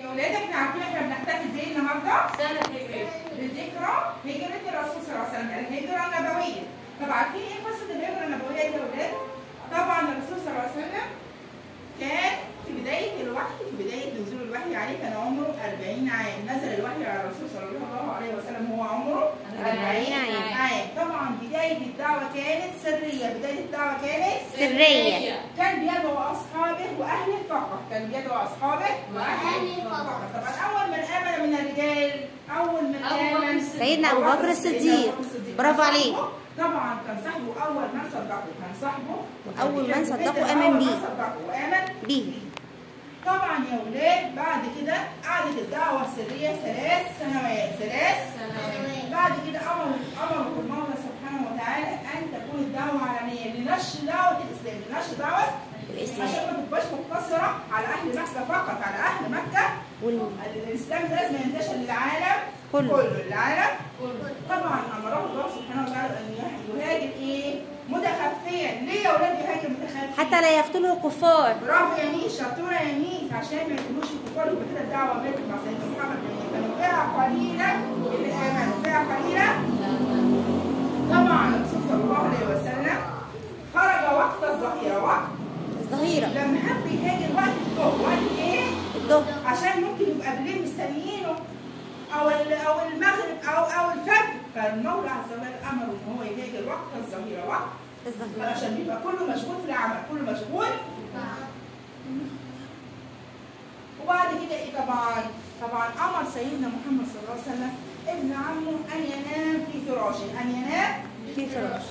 يا ولاد إحنا عارفين إحنا بنحتفل بإيه النهارده؟ سنة هجرية بذكرى هجرة الرسول صلى الله عليه وسلم الهجرة النبوية. طب عارفين إيه قصة الهجرة النبوية دي يا ولاد؟ طبعا الرسول صلى الله عليه وسلم كان في بداية الوحي في بداية نزول الوحي عليه كان عمره 40 عام، نزل الوحي على الرسول صلى الله عليه وسلم وهو عمره 40 عام. عام، طبعا بداية الدعوة كانت سرية، بداية الدعوة كانت سرية كان بيدعو أصحابه فقط، كان بيدعو أصحابه وأهله فقط، طبعا أول من آمن من الرجال أول من آمن. سيدنا أبو بكر الصديق. برافو عليك. طبعا كان صاحبه. أول من صدقه، كان صاحبه. وأول من صدقه آمن أول من بيه. وآمن بيه. طبعا يا ولاد بعد كده قعدت الدعوة السرية ثلاث سنوات، ثلاث سنة بعد كده أمر أمر المولى سبحانه وتعالى أن تكون الدعوة عالمية. لنشر دعوة الإسلام. لنشر دعوة الإسلام. عشان ما تبقاش مقتصرة على أهل مكة فقط على أهل مكة. وال... الإسلام لازم ينتشر للعالم كله. كله للعالم كله. طبعا امره الله سبحانه وتعالى أن يهاجر إيه؟ متخفيا. ليه يا أولاد يهاجر متخفيا؟ حتى لا يقتله الكفار برافو يا ميس شطورة يا ميس عشان ما يكونوش الكفار يبقى كده الدعوة ماتت مع سيدنا محمد. لأن كانوا فئة قليلة اللي امنوا فئة قليلة طبعا الرسول صلى الله عليه وسلم خرج وقت الظهيره وقت الظهيرة لما حب يهاجر وقت الظهر وقت إيه؟ الظهر عشان ممكن يبقى بالليل مستنيينه. أو ال- أو المغرب أو أو الفجر. فالمولى عز وجل أمره إن هو يهاجر وقت الظهيره وقت الظهيرة. عشان يبقى كله مشغول في العمل كله مشغول. وبعد كده إيه طبعا؟ طبعا أمر سيدنا محمد صلى الله عليه وسلم ابن عمه أن ينام في فراشه. أن ينام في فراش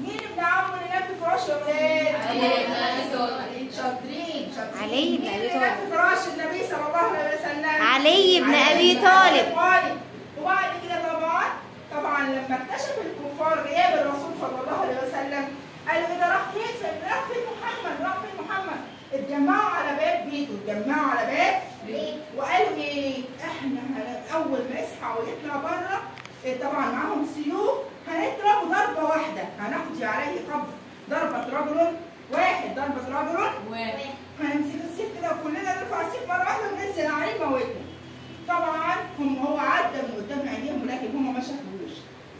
مين ابن عمه اللي ينام في فراشه؟ يا ولاد؟ طالب. شاطرين شاطرين. علي بن ينام طالب. في فراش النبي صلى الله عليه وسلم؟ علي بن أبي طالب. طالب وبعد كده طبعا طبعا لما اكتشف الكفار غياب الرسول صلى الله عليه وسلم قالوا إيه ده راح فين؟ سيدنا؟ راح فين محمد؟ راح فين محمد؟ اتجمعوا على باب بيته اتجمعوا على باب وقالوا إيه إحنا هن- أول ما يصحى ويطلع بره إيه طبعا معاهم سيوف هنضرب ضربة واحدة هنقضي عليه قبض ضربة رجل واحد ضربة رجل واحد هنمسك السيف كده وكلنا نرفع السيف مره واحدة وننزل عليه موتنا طبعا هم هو عدى من قدام عينيهم ولكن هم ما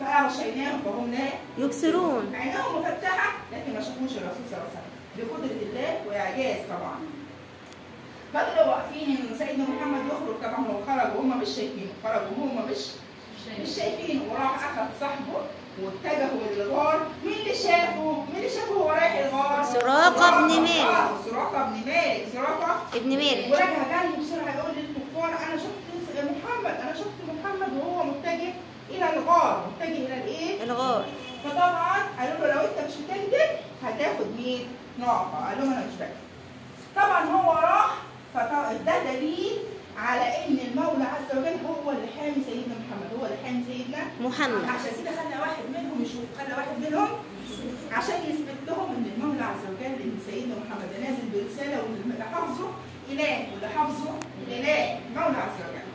شافوش فاغشيناهم فهم لا يبصرون. عينيهم مفتحة لكن ما شافوش الرسول صلى الله عليه وسلم. بقدرة الله وإعجاز طبعا. فضلوا واقفين إن سيدنا محمد يخرج طبعا هو خرج وهم مش شايفينه خرج وهم مش مش شايفينه وراح أخذ صاحبه واتجهوا للغار. مين اللي شافه؟ مين اللي شافه وهو رايح الغار؟ سراقة بن مالك. آه، سراقة بن مالك. سراقة ابن مالك. ورجع جري بسرعة يقول للكفار أنا شفت محمد. أنا شفت محمد وهو متجه. إلى الغار. متجه إلى الإيه؟ الغار. فطبعا قالوا له لو أنت مش بتكذب هتاخد مين؟ ناقه قال لهم أنا مش بكذب طبعا هو راح فده دليل على إن المولى عز وجل هو اللي حامي سيدنا محمد هو اللي حامي سيدنا محمد. عشان كده خلى واحد منهم يشوف خلى واحد منهم عشان يثبت لهم إن المولى عز وجل إن سيدنا محمد نازل برسالة واللي حافظه إله واللي حافظه إله المولى عز وجل.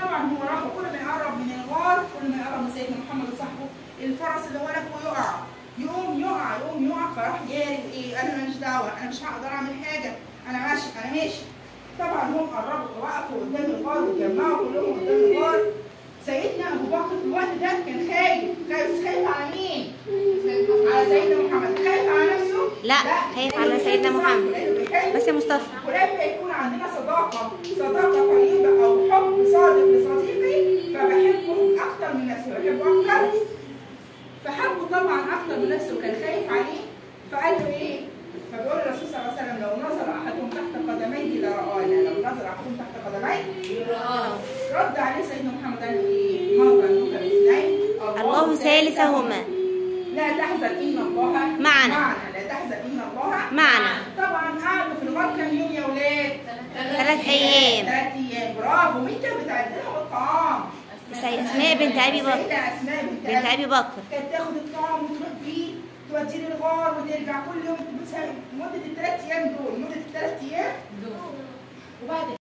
طبعا هو راح وكل ما يقرب من الغار كل ما يقرب من سيدنا محمد وصاحبه الفرس اللي هو راكبه يقع. يقوم يقع يقوم يقع فراح جاري إيه قال أنا مش دعوة أنا مش هقدر أعمل حاجة أنا ماشي أنا ماشي. طبعا هم قربوا وقفوا قدام الغار واتجمعوا كلهم قدام الغار. سيدنا أبو بكر في الوقت ده كان خايف خايف خايف على مين؟ على سيدنا محمد. خايف على نفسه؟ لا، خايف على سيدنا محمد. بس يا مصطفى. ولما يكون عندنا صداقة صداقة قريبة. إيه؟ فبيقول الرسول صلى الله عليه وسلم لو نظر أحدهم تحت قدميه لرآنا لو نظر أحدهم تحت قدميه رآنا رد عليه سيدنا محمد قال له إيه؟ ما ظنك باثنين الله ثالثهما. لا تحزن إن الله معنا. معنا. لا تحزن إن الله معنا. طبعا قعدوا في الغار كام يوم يا ولاد؟ ثلاث أيام. ثلاث أيام. برافو. مين كانت بتعد لهم الطعام؟ أسماء بنت أبي بكر. أسماء بنت, أبي. بكر. كانت تاخد الطعام توديه للغار وترجع كل يوم مدة الثلاث أيام دول مدة الثلاث أيام؟ دول. وبعد